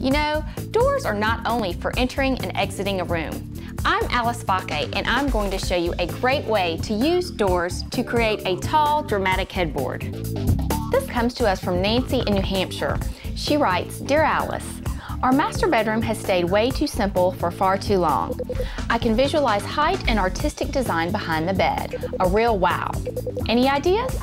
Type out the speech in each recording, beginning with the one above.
You know, doors are not only for entering and exiting a room. I'm Alice Fakier, and I'm going to show you a great way to use doors to create a tall, dramatic headboard. This comes to us from Nancy in New Hampshire. She writes, Dear Alice, our master bedroom has stayed way too simple for far too long. I can visualize height and artistic design behind the bed. A real wow. Any ideas?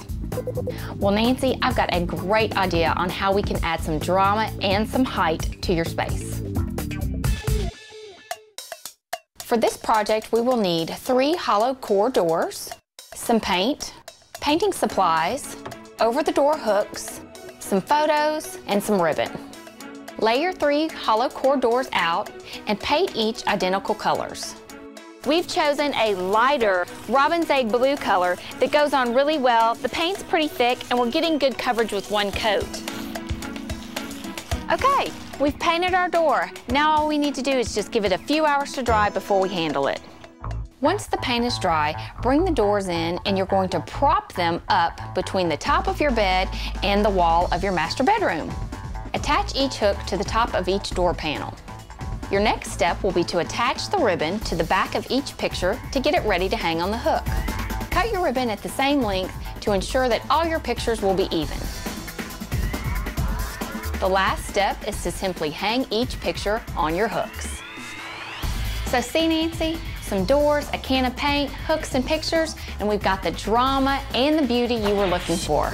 Well, Nancy, I've got a great idea on how we can add some drama and some height to your space. For this project, we will need three hollow core doors, some paint, painting supplies, over-the-door hooks, some photos, and some ribbon. Lay your three hollow core doors out and paint each identical colors. We've chosen a lighter robin's egg blue color that goes on really well. The paint's pretty thick and we're getting good coverage with one coat. Okay, we've painted our door. Now all we need to do is just give it a few hours to dry before we handle it. Once the paint is dry, bring the doors in and you're going to prop them up between the top of your bed and the wall of your master bedroom. Attach each hook to the top of each door panel. Your next step will be to attach the ribbon to the back of each picture to get it ready to hang on the hook. Cut your ribbon at the same length to ensure that all your pictures will be even. The last step is to simply hang each picture on your hooks. So see Nancy? Some doors, a can of paint, hooks and pictures, and we've got the drama and the beauty you were looking for.